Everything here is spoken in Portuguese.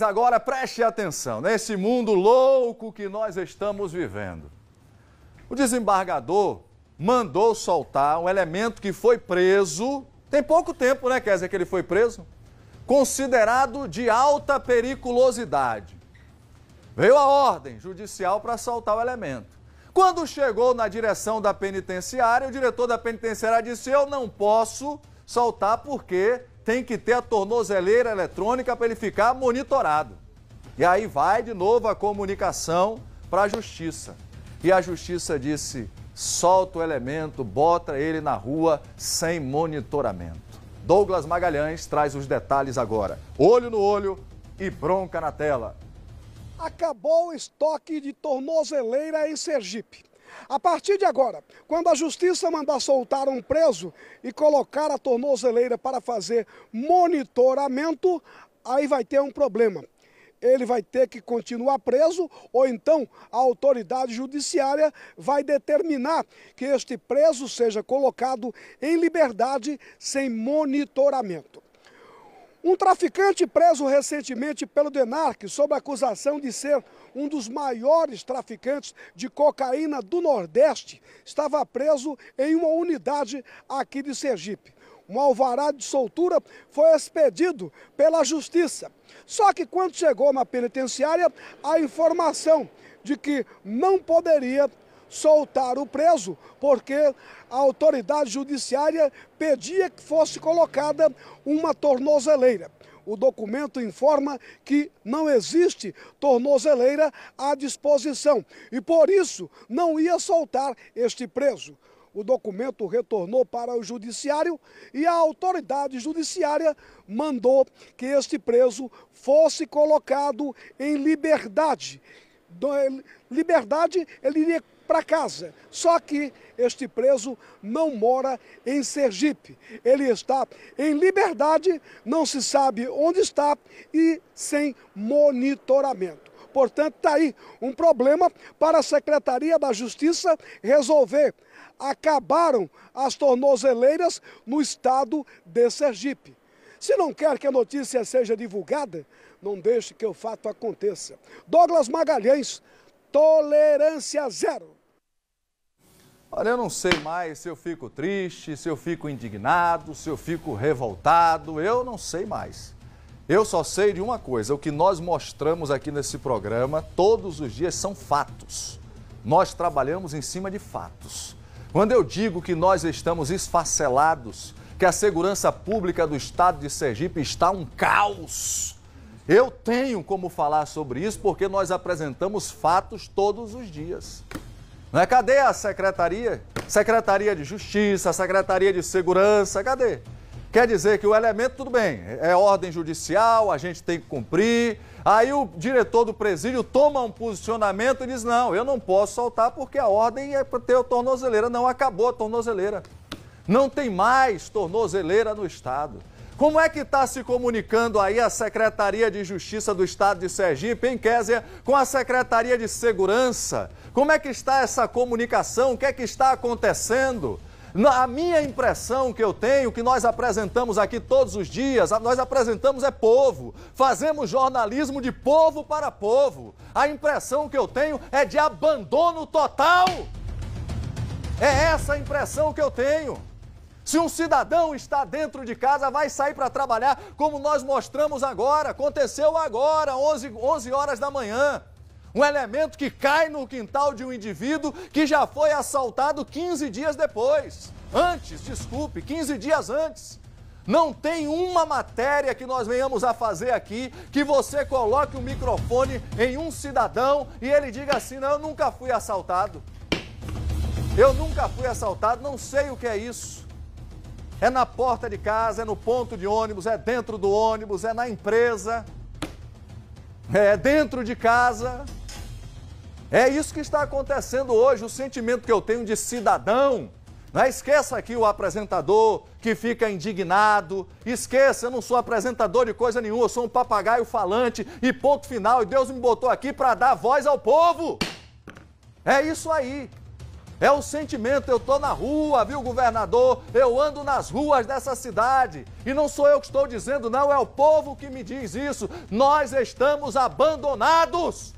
Agora preste atenção, nesse mundo louco que nós estamos vivendo. O desembargador mandou soltar um elemento que foi preso, tem pouco tempo, né, dizer que ele foi preso, considerado de alta periculosidade. Veio a ordem judicial para soltar o elemento. Quando chegou na direção da penitenciária, o diretor da penitenciária disse: Eu não posso soltar porque tem que ter a tornozeleira eletrônica para ele ficar monitorado. E aí vai de novo a comunicação para a justiça. E a justiça disse: solta o elemento, bota ele na rua sem monitoramento. Douglas Magalhães traz os detalhes agora. Olho no olho e bronca na tela. Acabou o estoque de tornozeleira em Sergipe. A partir de agora, quando a justiça mandar soltar um preso e colocar a tornozeleira para fazer monitoramento, aí vai ter um problema. Ele vai ter que continuar preso ou então a autoridade judiciária vai determinar que este preso seja colocado em liberdade sem monitoramento. Um traficante preso recentemente pelo DENARC sob acusação de ser um dos maiores traficantes de cocaína do Nordeste estava preso em uma unidade aqui de Sergipe. Um alvará de soltura foi expedido pela Justiça. Só que quando chegou na penitenciária, a informação de que não poderia soltar o preso, porque a autoridade judiciária pedia que fosse colocada uma tornozeleira. O documento informa que não existe tornozeleira à disposição e por isso não ia soltar este preso. O documento retornou para o judiciário e a autoridade judiciária mandou que este preso fosse colocado em liberdade. Liberdade, ele iria para casa. Só que este preso não mora em Sergipe. Ele está em liberdade, não se sabe onde está e sem monitoramento. Portanto, está aí um problema para a Secretaria da Justiça resolver. Acabaram as tornozeleiras no estado de Sergipe. Se não quer que a notícia seja divulgada, não deixe que o fato aconteça. Douglas Magalhães, tolerância zero. Olha, eu não sei mais se eu fico triste, se eu fico indignado, se eu fico revoltado, eu não sei mais. Eu só sei de uma coisa: o que nós mostramos aqui nesse programa todos os dias são fatos. Nós trabalhamos em cima de fatos. Quando eu digo que nós estamos esfacelados, que a segurança pública do estado de Sergipe está um caos, eu tenho como falar sobre isso porque nós apresentamos fatos todos os dias. Não é? Cadê a secretaria? Secretaria de Justiça, Secretaria de Segurança, cadê? Quer dizer que o elemento, tudo bem, é ordem judicial, a gente tem que cumprir. Aí o diretor do presídio toma um posicionamento e diz: não, eu não posso soltar porque a ordem é para ter a tornozeleira. Não, acabou a tornozeleira. Não tem mais tornozeleira no Estado. Como é que está se comunicando aí a Secretaria de Justiça do Estado de Sergipe, em Késia, com a Secretaria de Segurança? Como é que está essa comunicação? O que é que está acontecendo? A minha impressão que eu tenho, que nós apresentamos aqui todos os dias, nós apresentamos é povo, fazemos jornalismo de povo para povo. A impressão que eu tenho é de abandono total. É essa a impressão que eu tenho. Se um cidadão está dentro de casa, vai sair para trabalhar, como nós mostramos agora, aconteceu agora, 11, 11 horas da manhã. Um elemento que cai no quintal de um indivíduo que já foi assaltado 15 dias depois. Antes, desculpe, 15 dias antes. Não tem uma matéria que nós venhamos a fazer aqui que você coloque o um microfone em um cidadão e ele diga assim: não, eu nunca fui assaltado. Eu nunca fui assaltado, não sei o que é isso. É na porta de casa, é no ponto de ônibus, é dentro do ônibus, é na empresa, é dentro de casa. É isso que está acontecendo hoje, o sentimento que eu tenho de cidadão. Não é? Esqueça aqui o apresentador que fica indignado. Esqueça, eu não sou apresentador de coisa nenhuma, eu sou um papagaio falante e ponto final. E Deus me botou aqui para dar voz ao povo. É isso aí. É o sentimento, eu tô na rua, viu, governador? Eu ando nas ruas dessa cidade. E não sou eu que estou dizendo, não, é o povo que me diz isso. Nós estamos abandonados.